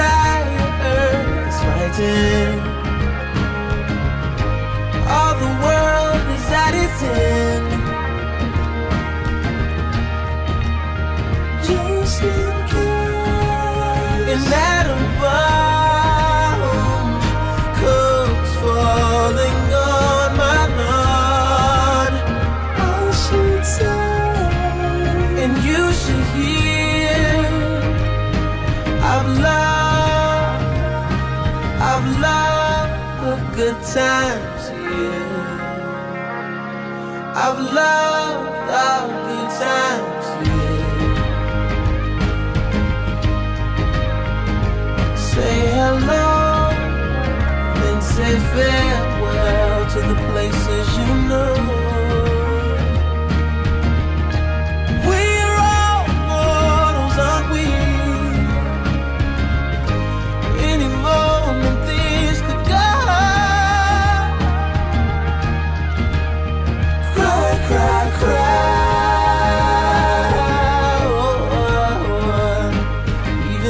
The entire I've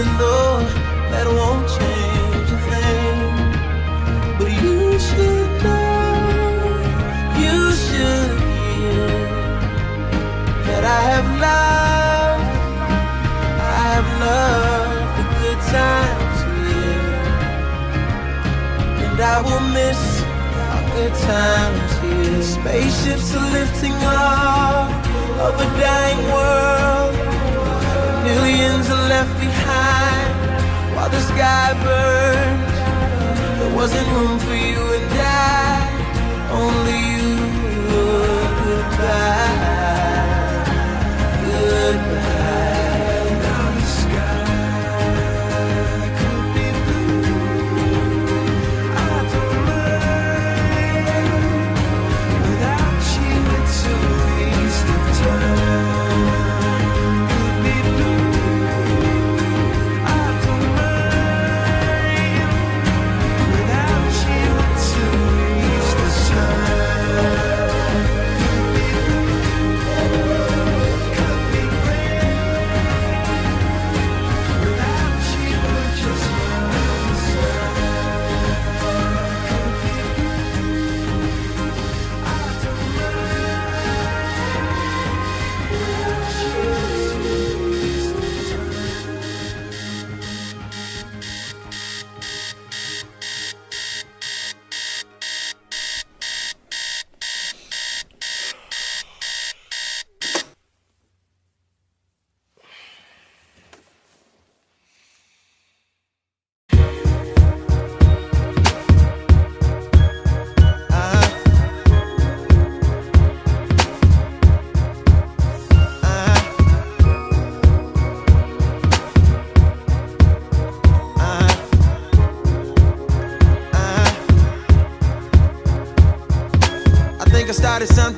Even though that won't change a thing. But you should know, you should hear that I have loved, I have loved the good times here. And I will miss our good times here. Spaceships are lifting off of a dying world. Millions are left behind while the sky burns. There wasn't room for you and I, only you. Goodbye,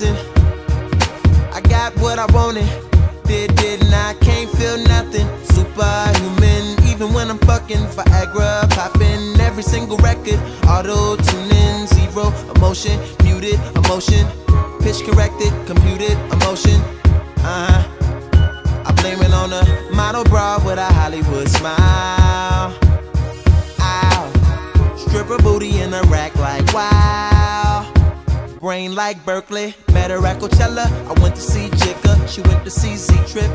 something. Brain like Berkeley, met her at Coachella. I went to see Jigga, she went to see Z Trip.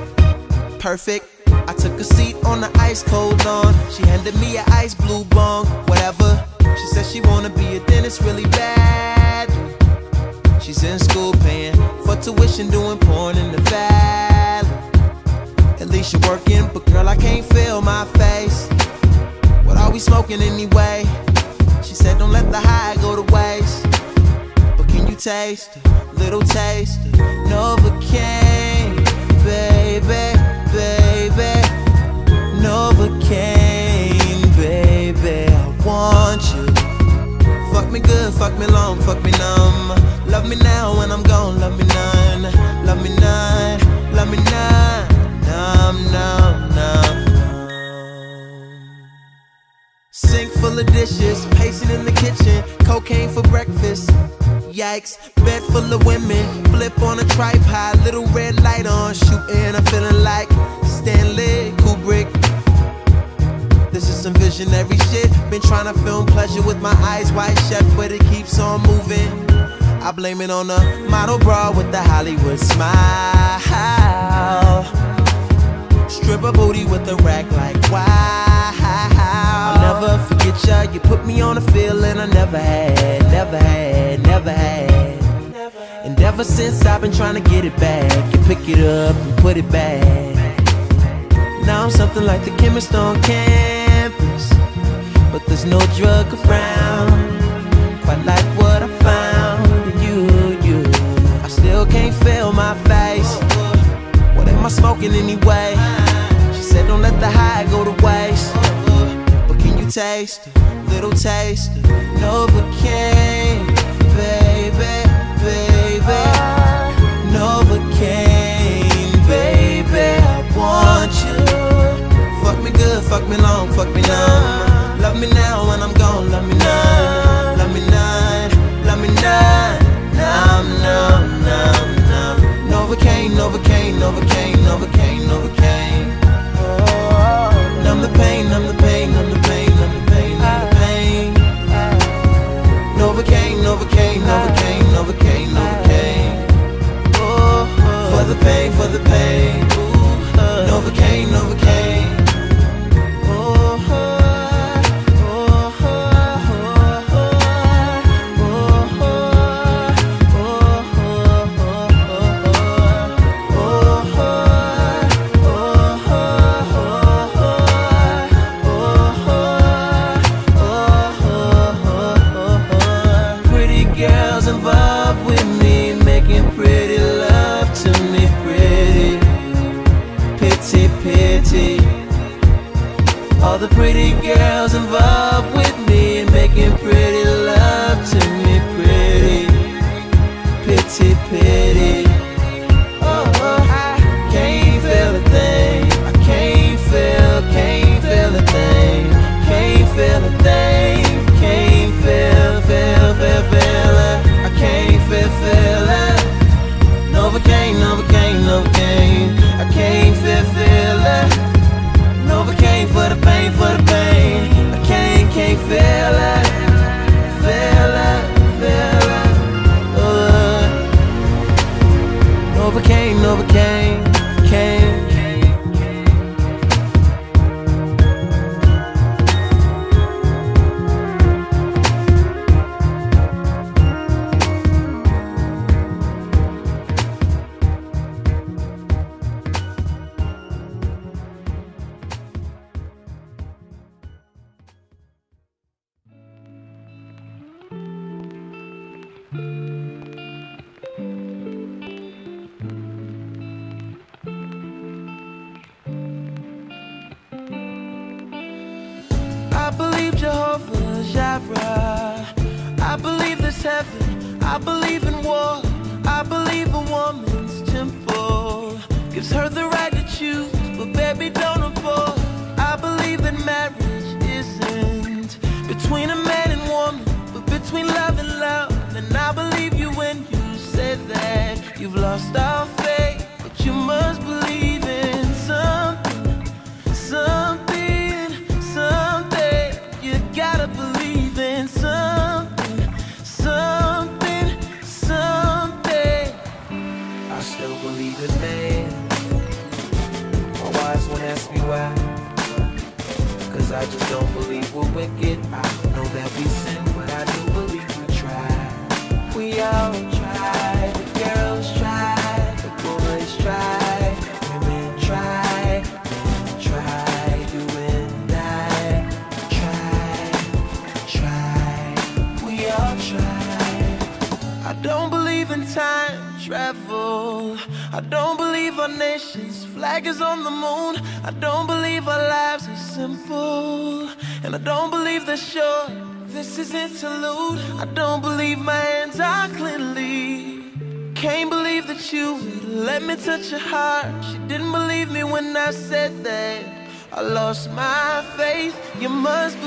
Perfect. I took a seat on the ice cold lawn. She handed me a ice blue bong, whatever. She said she wanna be a dentist really bad. She's in school paying for tuition, doing porn in the valley. At least you're working, but girl, I can't feel my face. What are we smoking anyway? She said, Don't let the high go to waste taste, little taste, Novocaine, baby, baby, Novocaine, baby, I want you. Fuck me good, fuck me long, fuck me numb. Love me now when I'm gone, love me none, love me none, love me none, numb, numb, numb. Sink full of dishes, pacing in the kitchen, cocaine for breakfast. Yikes, bed full of women, flip on a tripod, little red light on, shooting. I'm feeling like Stanley Kubrick. This is some visionary shit. Been trying to film pleasure with my eyes wide shut, but it keeps on moving. I blame it on the model bra with the Hollywood smile. Stripper booty with a rack like wow. Never forget ya. You put me on a feeling I never had, never had, never had. And ever since I've been trying to get it back, you pick it up and put it back. Now I'm something like the chemist on campus, but there's no drug around. Quite like what I found in you, you. I still can't feel my face. What am I smoking anyway? She said don't let the high go to waste. Taste little taste Novocaine, baby, baby, Novocaine, baby, I want you. Fuck me good, fuck me long, fuck me numb. Love me now when I'm gone, love me none, love me none, love me none. Numb, numb, numb, numb. Novocaine, Novocaine, Novocaine, Novocaine, Novocaine. Oh, numb numb the pain, must believe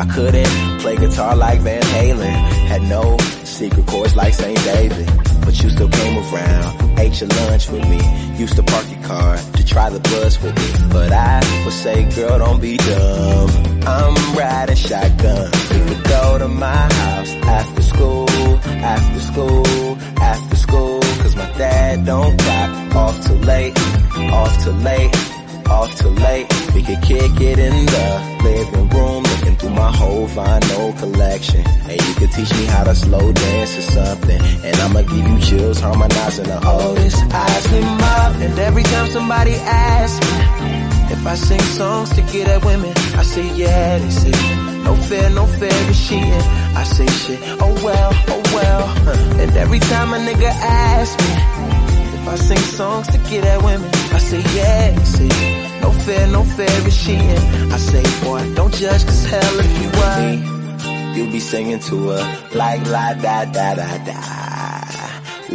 I couldn't play guitar like Van Halen. Had no secret chords like St. David. But you still came around, ate your lunch with me. Used to park your car to try the bus with me. But I would say, girl, don't be dumb. I'm riding shotgun. We could go to my house after school, after school, after school. Cause my dad don't clock off too late, off too late, off too late. We could kick it in the living room, my whole vinyl collection. And you could teach me how to slow dance or something. And I'ma give you chills, harmonizing the oldest. eyes lit up, and every time somebody asks me if I sing songs to get at women, I say yeah. They say no fair, no fair is cheating. I say shit, oh well, oh well. And every time a nigga asks me I sing songs to get at women, I say yeah. Say no fair, no fair is cheating. I say boy, don't judge, cause hell if you were. you'll be singing to her like la da da da da,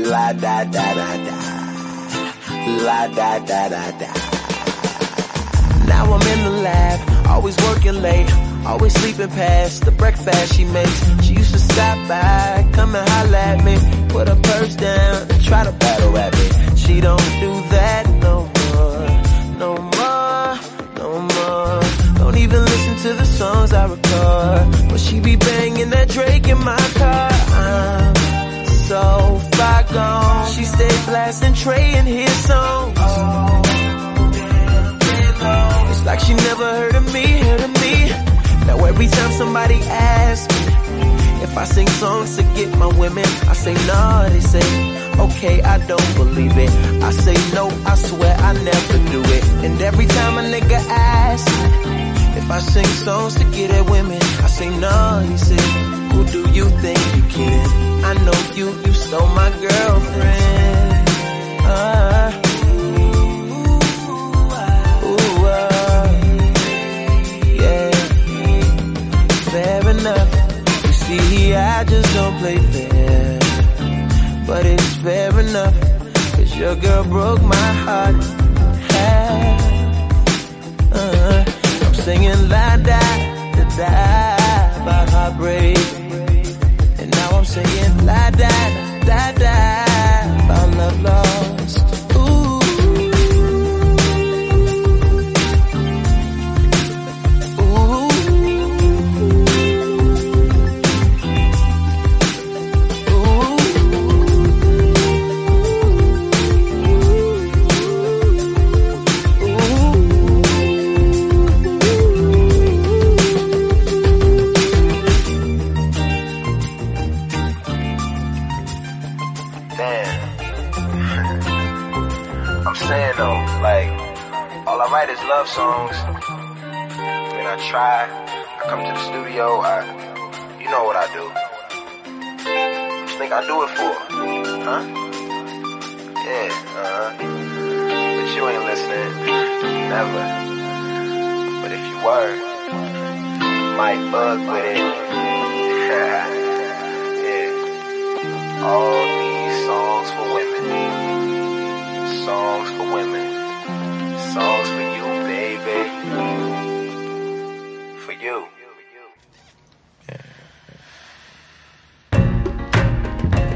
la da da da da, la da da da da. Now I'm in the lab, always working late, always sleeping past the breakfast she makes. She used to stop by, come and holler at me, put her purse down, and try to battle at me. She don't do that no more, no more, no more. Don't even listen to the songs I record, but she be banging that Drake in my car. I'm so far gone. She stay blasting Trey and his songs. It's like she never heard of me, heard of me. Now every time somebody asks me if I sing songs to get my women, I say no, they say, okay, I don't believe it. I say no, I swear I never do it. And every time a nigga asks me if I sing songs to get at women, I say no, he say, think I do it for? Huh? Yeah, uh-huh. But you ain't listening. Never. But if you were, might bug with it. yeah. All these songs for women.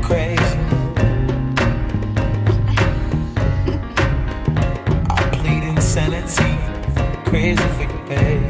crazy. I plead insanity, crazy for you, babe.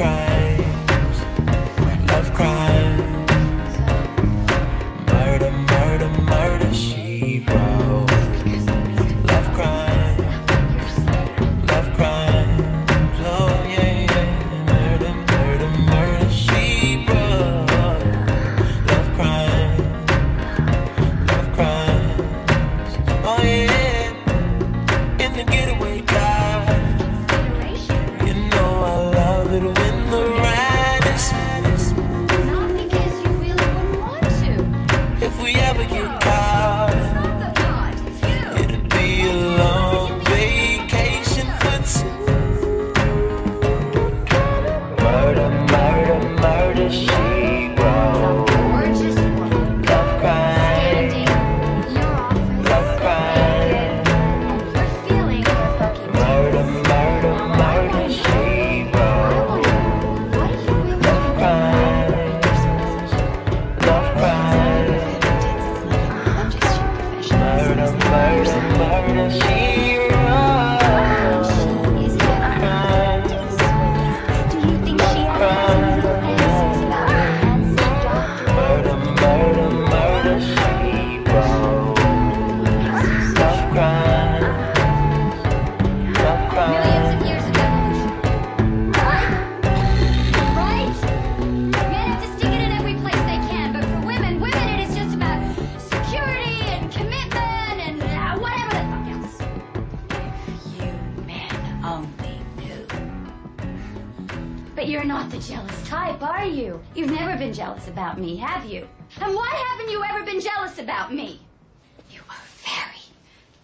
cry.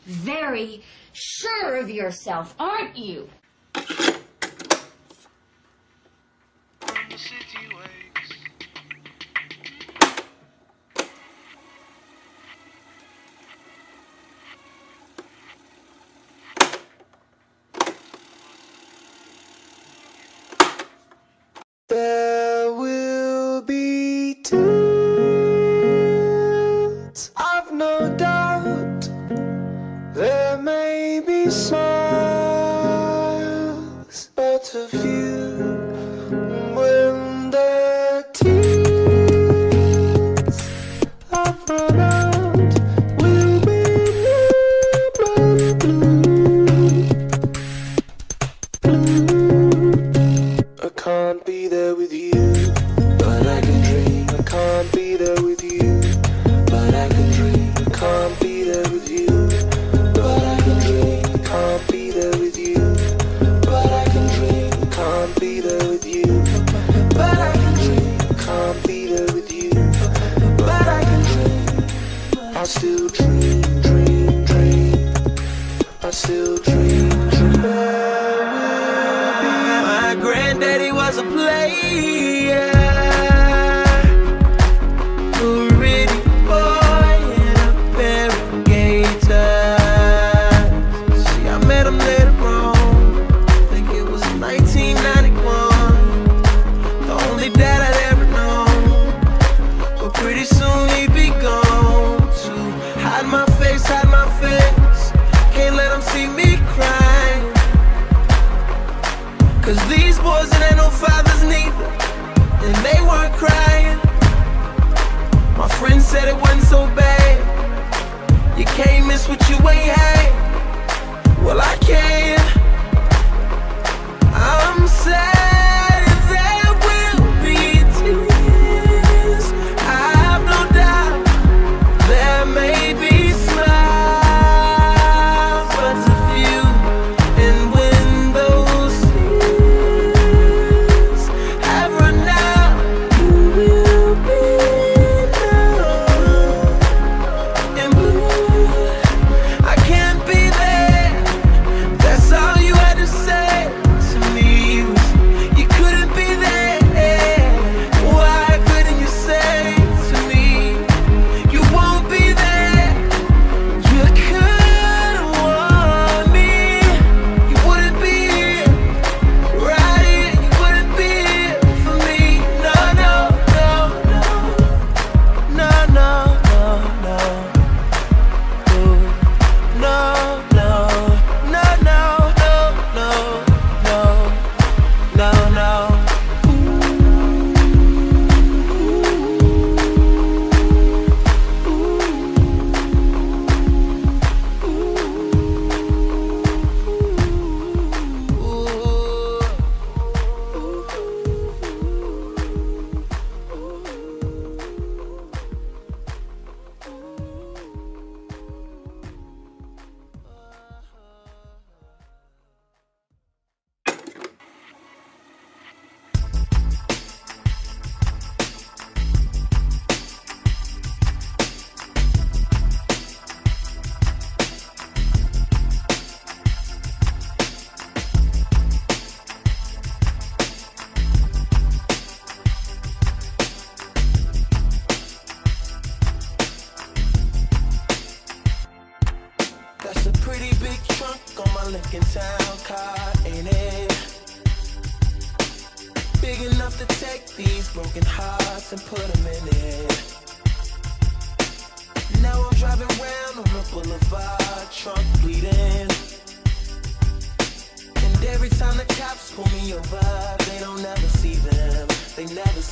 very sure of yourself, aren't you? way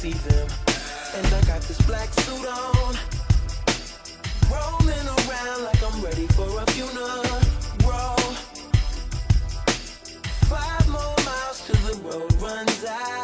see them. And I got this black suit on, rolling around like I'm ready for a funeral. Five more miles till the road runs out.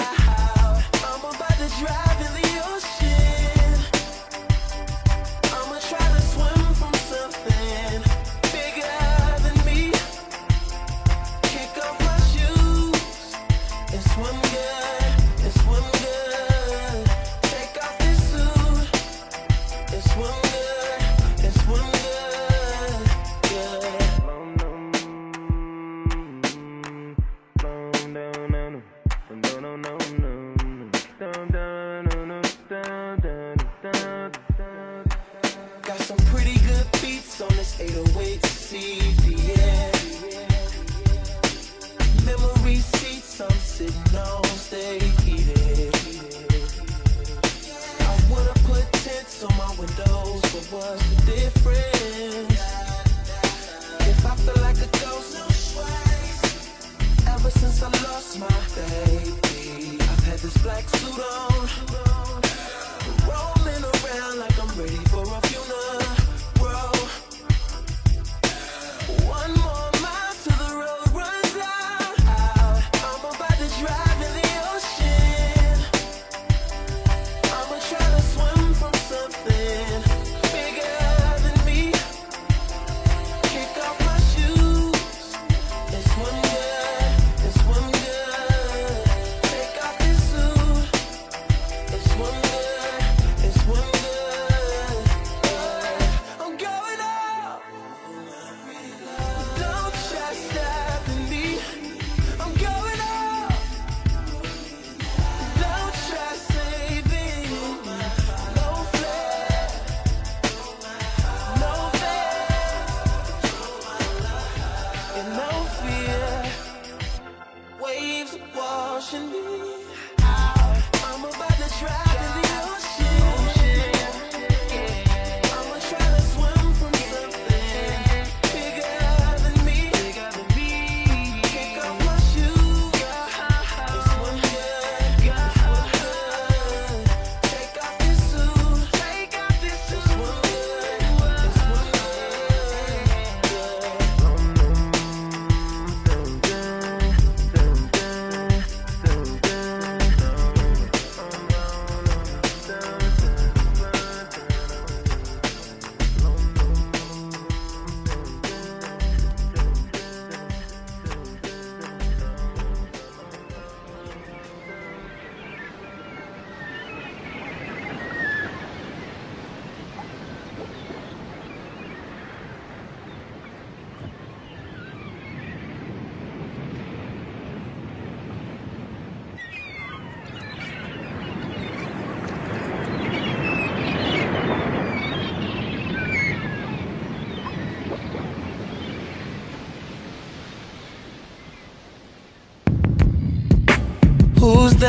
alone.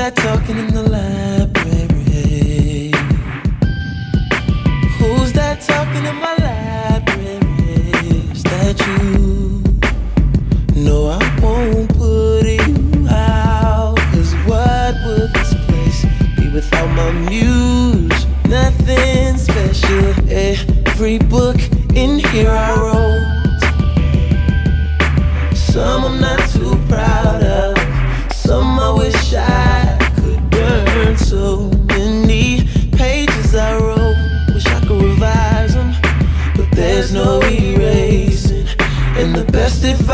that talking in the library? Who's that talking in my library? Is that you? No, I won't put you out. Cause what would this place be without my muse? Nothing special. Every book in here I wrote.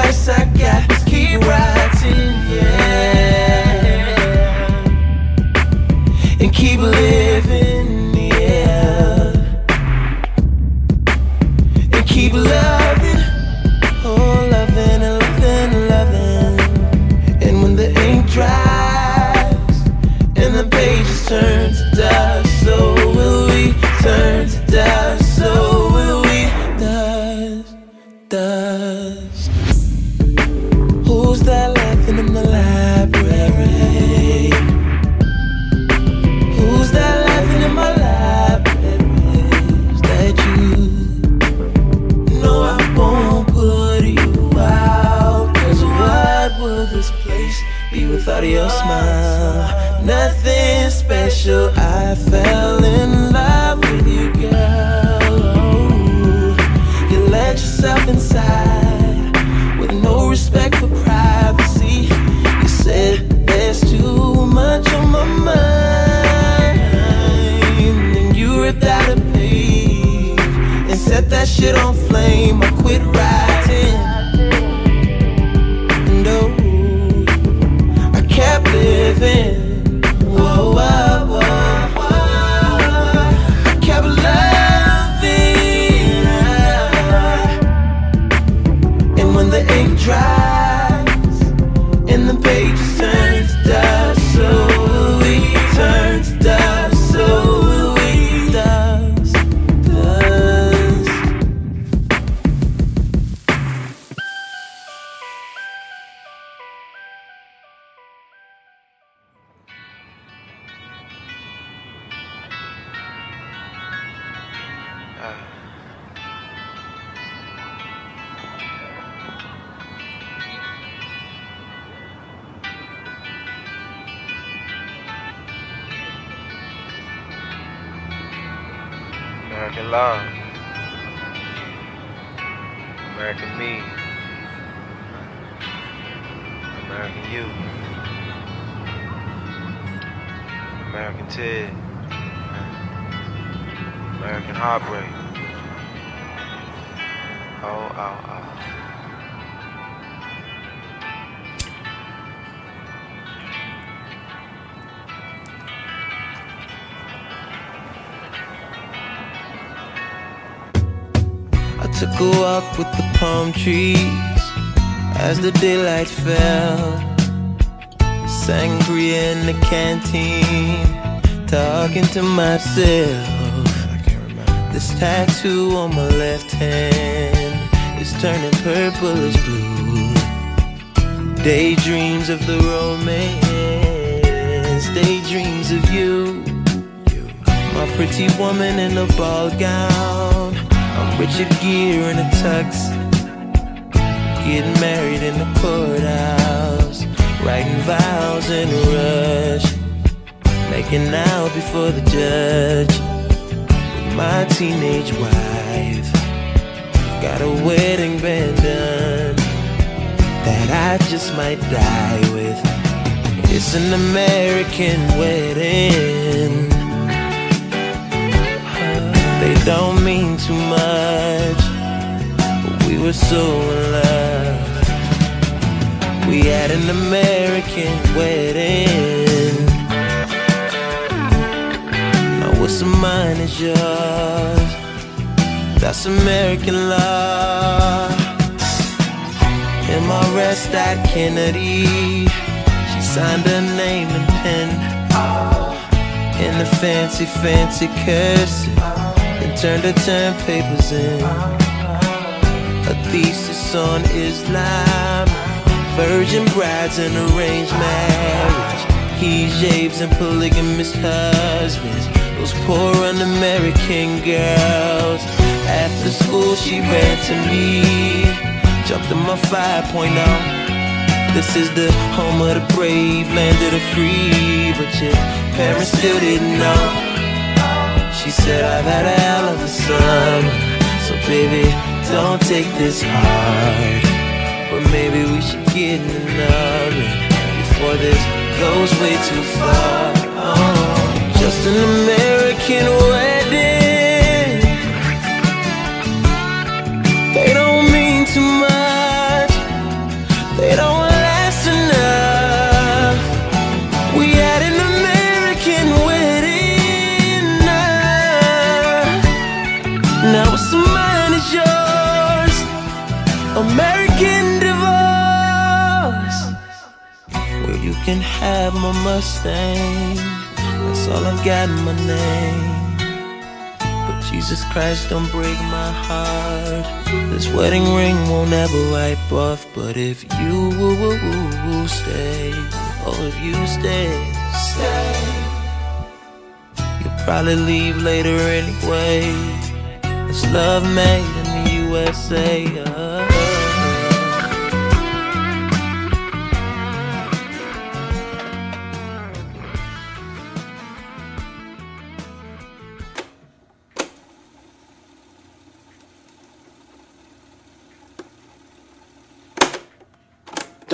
best I got nothing special. I fell in love with you, girl. Oh, you let yourself inside with no respect for privacy. You said there's too much on my mind, and you ripped out a page and set that shit on flame. I quit right. American love. American me. American you. American Ted. American heartbreak. Oh, oh, oh. Took a walk with the palm trees as the daylight fell. Sangria in the canteen, talking to myself. This tattoo on my left hand is turning purplish blue. Daydreams of the romance, daydreams of you. My pretty woman in a ball gown. Richard Gere in a tux. Getting married in the courthouse. Writing vows in a rush. Making out before the judge. With my teenage wife. Got a wedding band done. That I just might die with. It's an American wedding. They don't mean too much, but we were so in love. We had an American wedding. Now what's mine is yours. That's American love. In my rest at Kennedy, she signed her name in pen. In the fancy, fancy cursive and turned her term papers in. A thesis on Islam, virgin brides and arranged marriage, hijabs and polygamous husbands. Those poor un-American girls. After school, she ran to me, jumped in my 5.0. This is the home of the brave, land of the free, but your parents still didn't know. She said I've had a hell of a summer So baby, don't take this hard. But maybe we should get in another Before this goes way too far. Oh, Just an American wedding can have my Mustang. That's all I've got in my name. But Jesus Christ, don't break my heart. This wedding ring won't ever wipe off. But if you stay, oh, if you stay, stay. You'll probably leave later anyway. It's love made in the USA. Uh.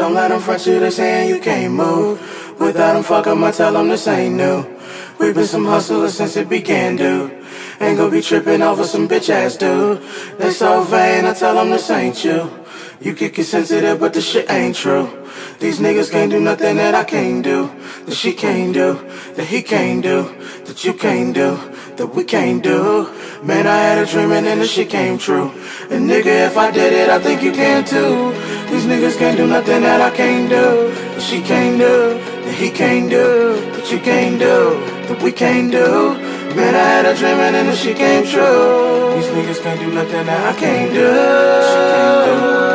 Don't let them front you, they saying you can't move. Without them, fuck 'em, I tell them this ain't new. we been some hustlers since it began, dude. Ain't gonna be tripping over some bitch ass dude. They so vain, I tell them this ain't you. You get sensitive, but the shit ain't true. These niggas can't do nothing that I can't do. That she can't do, that he can't do, that you can't do, that we can't do. Man, I had a dream and then the shit came true. And nigga, if I did it, I think you can too. These niggas can't do nothing that I can't do. That she can't do, that he can't do, that you can't do, that we can't do. Man, I had a dream and then the shit came true. These niggas can't do nothing that I can't do. She can't do,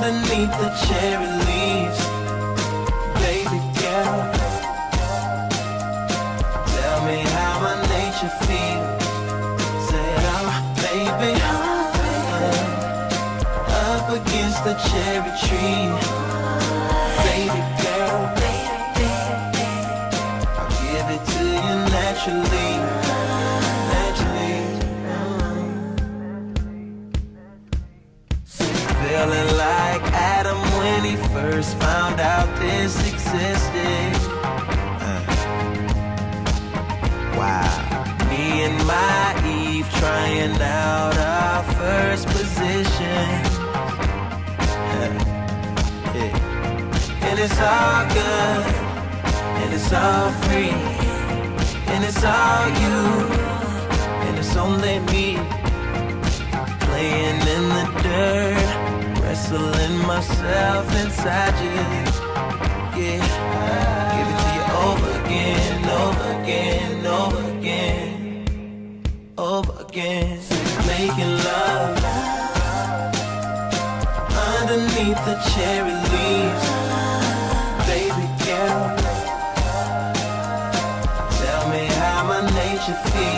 underneath the cherry leaves, trying out our first position. And it's all good, and it's all free, and it's all you, and it's only me. Playing in the dirt, wrestling myself inside you. Yeah, give it to you over again, over again, over again, again. Making love underneath the cherry leaves, baby girl. Tell me how my nature feels.